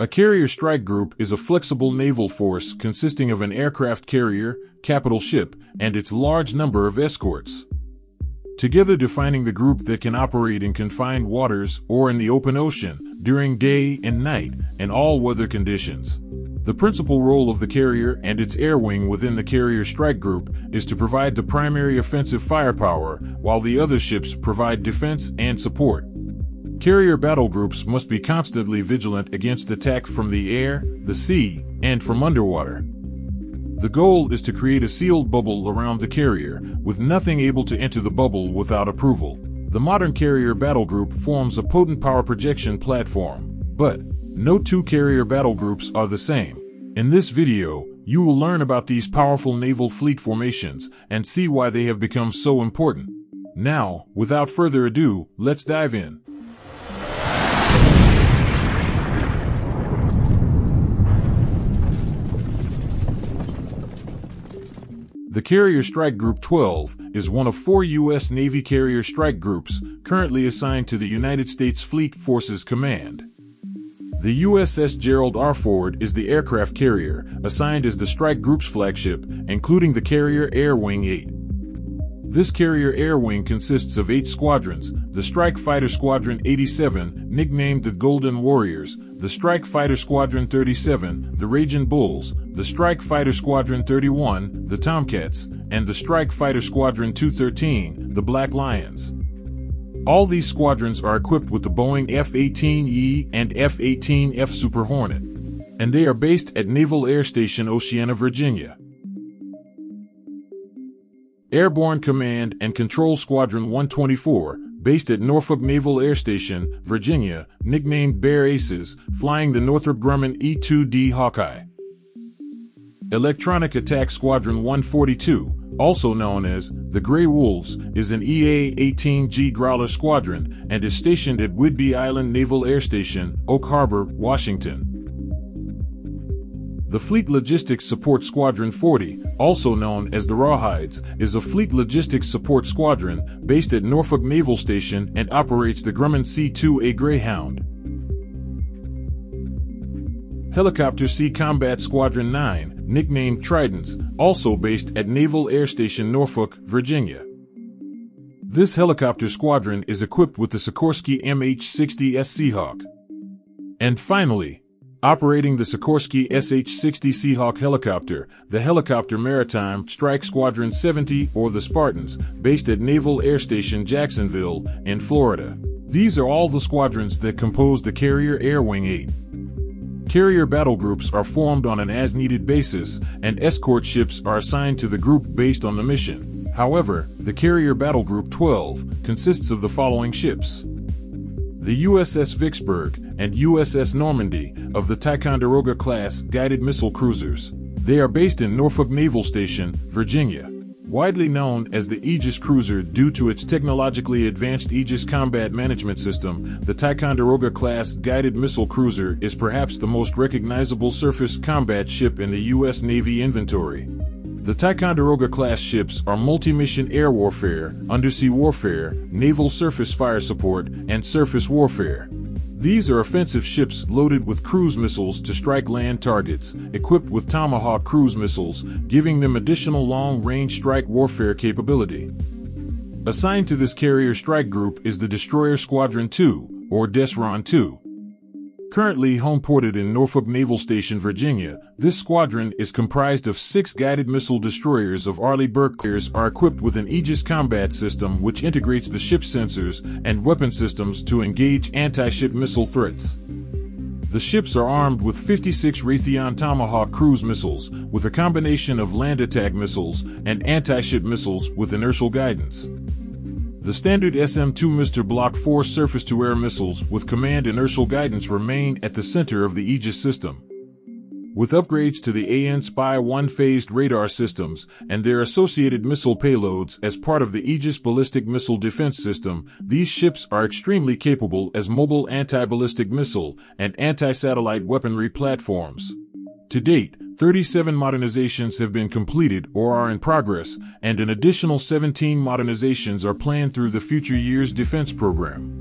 A carrier strike group is a flexible naval force consisting of an aircraft carrier, capital ship, and its large number of escorts. Together defining the group that can operate in confined waters or in the open ocean during day and night and all weather conditions. The principal role of the carrier and its air wing within the carrier strike group is to provide the primary offensive firepower, while the other ships provide defense and support. Carrier battle groups must be constantly vigilant against attack from the air, the sea, and from underwater. The goal is to create a sealed bubble around the carrier, with nothing able to enter the bubble without approval. The modern carrier battle group forms a potent power projection platform, but no two carrier battle groups are the same. In this video, you will learn about these powerful naval fleet formations and see why they have become so important. Now, without further ado, let's dive in. The Carrier Strike Group 12 is one of four U.S. Navy carrier strike groups currently assigned to the United States Fleet Forces Command. The USS Gerald R. Ford is the aircraft carrier assigned as the strike group's flagship, including the Carrier Air Wing 8. This Carrier Air Wing consists of eight squadrons the Strike Fighter Squadron 87, nicknamed the Golden Warriors, the Strike Fighter Squadron 37, the Raging Bulls, the Strike Fighter Squadron 31, the Tomcats, and the Strike Fighter Squadron 213, the Black Lions. All these squadrons are equipped with the Boeing F-18E and F-18F Super Hornet, and they are based at Naval Air Station Oceana, Virginia. Airborne Command and Control Squadron 124, based at Norfolk Naval Air Station, Virginia, nicknamed Bear Aces, flying the Northrop Grumman E-2D Hawkeye. Electronic Attack Squadron 142, also known as the Gray Wolves, is an EA-18G Growler squadron and is stationed at Whidbey Island Naval Air Station, Oak Harbor, Washington. The Fleet Logistics Support Squadron 40, also known as the Rawhides, is a fleet logistics support squadron based at Norfolk Naval Station and operates the Grumman C-2A Greyhound. Helicopter Sea Combat Squadron 9, nicknamed Tridents, also based at Naval Air Station Norfolk, Virginia. This helicopter squadron is equipped with the Sikorsky MH-60S Seahawk. And finally, operating the Sikorsky SH-60 Seahawk helicopter, the Helicopter Maritime Strike Squadron 70 or the Spartans, based at Naval Air Station Jacksonville in Florida. These are all the squadrons that compose the Carrier Air Wing 8. Carrier battle groups are formed on an as needed basis, and escort ships are assigned to the group based on the mission. However, the Carrier Battle Group 12 consists of the following ships the USS Vicksburg and USS Normandy of the Ticonderoga class guided missile cruisers. They are based in Norfolk Naval Station, Virginia. Widely known as the Aegis Cruiser due to its technologically advanced Aegis combat management system, the Ticonderoga class guided missile cruiser is perhaps the most recognizable surface combat ship in the U.S. Navy inventory. The Ticonderoga class ships are multi mission air warfare, undersea warfare, naval surface fire support, and surface warfare. These are offensive ships loaded with cruise missiles to strike land targets, equipped with Tomahawk cruise missiles, giving them additional long-range strike warfare capability. Assigned to this carrier strike group is the Destroyer Squadron 2, or DESRON 2. Currently homeported in Norfolk Naval Station, Virginia, this squadron is comprised of six guided missile destroyers of Arleigh Burke are equipped with an Aegis combat system which integrates the ship's sensors and weapon systems to engage anti-ship missile threats. The ships are armed with 56 Raytheon Tomahawk cruise missiles, with a combination of land attack missiles and anti-ship missiles with inertial guidance. The standard SM-2 Mr. Block 4 surface-to-air missiles with command inertial guidance remain at the center of the Aegis system. With upgrades to the AN-SPY-1 phased radar systems and their associated missile payloads as part of the Aegis ballistic missile defense system, these ships are extremely capable as mobile anti-ballistic missile and anti-satellite weaponry platforms. To date, 37 modernizations have been completed or are in progress, and an additional 17 modernizations are planned through the Future Years Defense Program.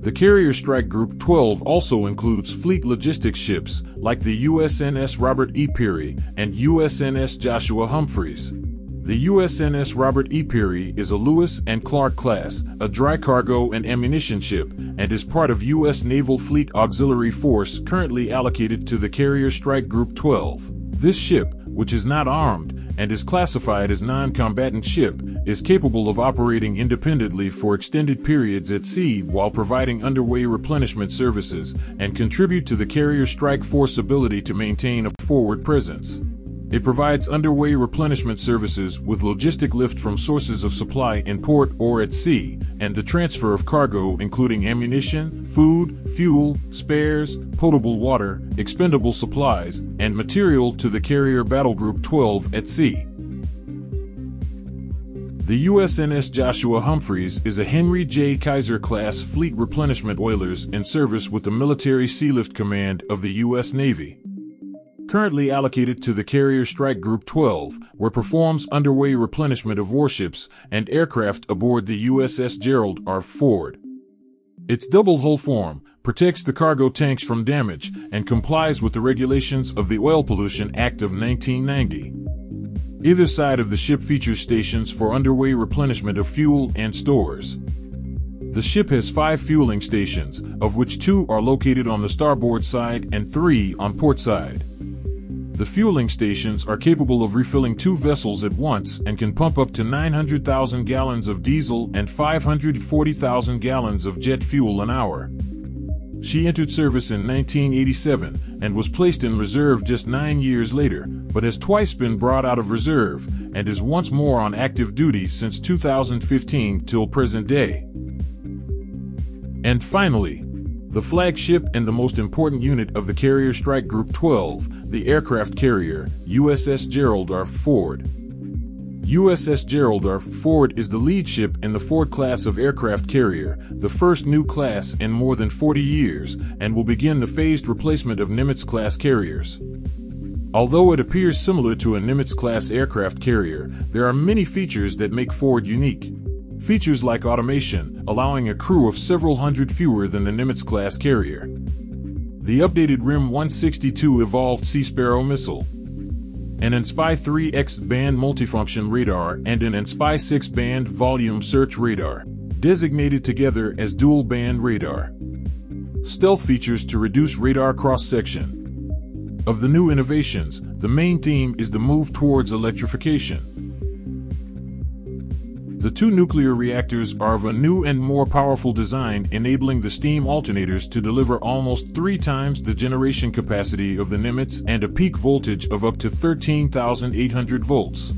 The Carrier Strike Group 12 also includes fleet logistics ships like the USNS Robert E. Peary and USNS Joshua Humphreys. The USNS Robert E. Peary is a Lewis and Clark class, a dry cargo and ammunition ship, and is part of U.S. Naval Fleet Auxiliary Force currently allocated to the Carrier Strike Group 12. This ship, which is not armed and is classified as non-combatant ship, is capable of operating independently for extended periods at sea while providing underway replenishment services and contribute to the Carrier Strike Force ability to maintain a forward presence. It provides underway replenishment services with logistic lift from sources of supply in port or at sea, and the transfer of cargo including ammunition, food, fuel, spares, potable water, expendable supplies, and material to the carrier Battle Group 12 at sea. The USNS Joshua Humphreys is a Henry J. Kaiser class fleet replenishment oilers in service with the Military Sealift Command of the U.S. Navy currently allocated to the Carrier Strike Group 12, where performs underway replenishment of warships and aircraft aboard the USS Gerald R. Ford. Its double hull form protects the cargo tanks from damage and complies with the regulations of the Oil Pollution Act of 1990. Either side of the ship features stations for underway replenishment of fuel and stores. The ship has five fueling stations, of which two are located on the starboard side and three on port side. The fueling stations are capable of refilling two vessels at once and can pump up to 900,000 gallons of diesel and 540,000 gallons of jet fuel an hour. She entered service in 1987 and was placed in reserve just nine years later, but has twice been brought out of reserve and is once more on active duty since 2015 till present day. And finally, the flagship and the most important unit of the Carrier Strike Group 12, the aircraft carrier, USS Gerald R. Ford. USS Gerald R. Ford is the lead ship in the Ford class of aircraft carrier, the first new class in more than 40 years, and will begin the phased replacement of Nimitz class carriers. Although it appears similar to a Nimitz class aircraft carrier, there are many features that make Ford unique. Features like automation, allowing a crew of several hundred fewer than the Nimitz-class carrier. The updated RIM-162 evolved Sea Sparrow missile. AN-SPY 3X band multifunction radar and AN-SPY 6 band volume search radar, designated together as dual band radar. Stealth features to reduce radar cross-section. Of the new innovations, the main theme is the move towards electrification. The two nuclear reactors are of a new and more powerful design, enabling the steam alternators to deliver almost three times the generation capacity of the Nimitz and a peak voltage of up to 13,800 volts.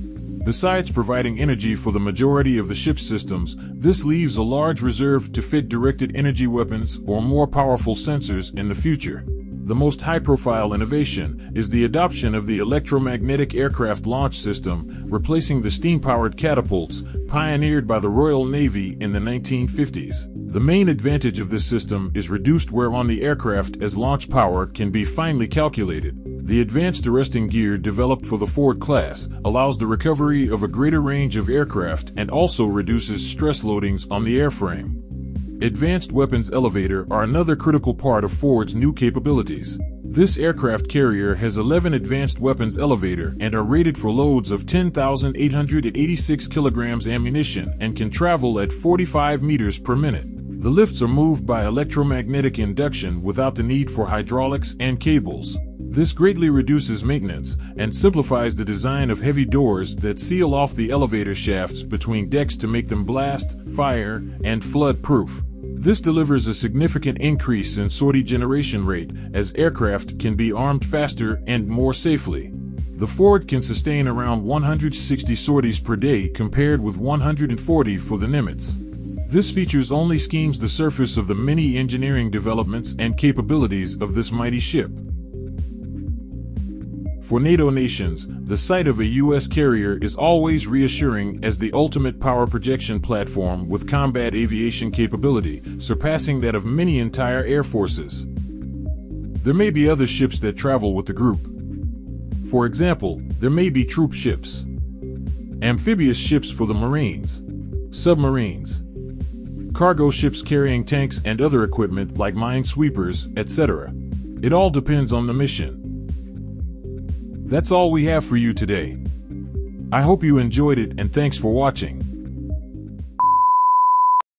Besides providing energy for the majority of the ship's systems, this leaves a large reserve to fit directed energy weapons or more powerful sensors in the future. The most high-profile innovation is the adoption of the electromagnetic aircraft launch system, replacing the steam-powered catapults pioneered by the Royal Navy in the 1950s. The main advantage of this system is reduced wear on the aircraft as launch power can be finely calculated. The advanced arresting gear developed for the Ford class allows the recovery of a greater range of aircraft and also reduces stress loadings on the airframe. Advanced Weapons Elevator are another critical part of Ford's new capabilities. This aircraft carrier has 11 advanced weapons elevator and are rated for loads of 10,886 kilograms ammunition and can travel at 45 meters per minute. The lifts are moved by electromagnetic induction without the need for hydraulics and cables. This greatly reduces maintenance and simplifies the design of heavy doors that seal off the elevator shafts between decks to make them blast, fire, and flood proof. This delivers a significant increase in sortie generation rate as aircraft can be armed faster and more safely. The Ford can sustain around 160 sorties per day compared with 140 for the Nimitz. This features only schemes the surface of the many engineering developments and capabilities of this mighty ship. For NATO nations, the sight of a U.S. carrier is always reassuring as the ultimate power projection platform with combat aviation capability, surpassing that of many entire air forces. There may be other ships that travel with the group. For example, there may be troop ships, amphibious ships for the Marines, submarines, cargo ships carrying tanks and other equipment like minesweepers, etc. It all depends on the mission. That's all we have for you today. I hope you enjoyed it and thanks for watching.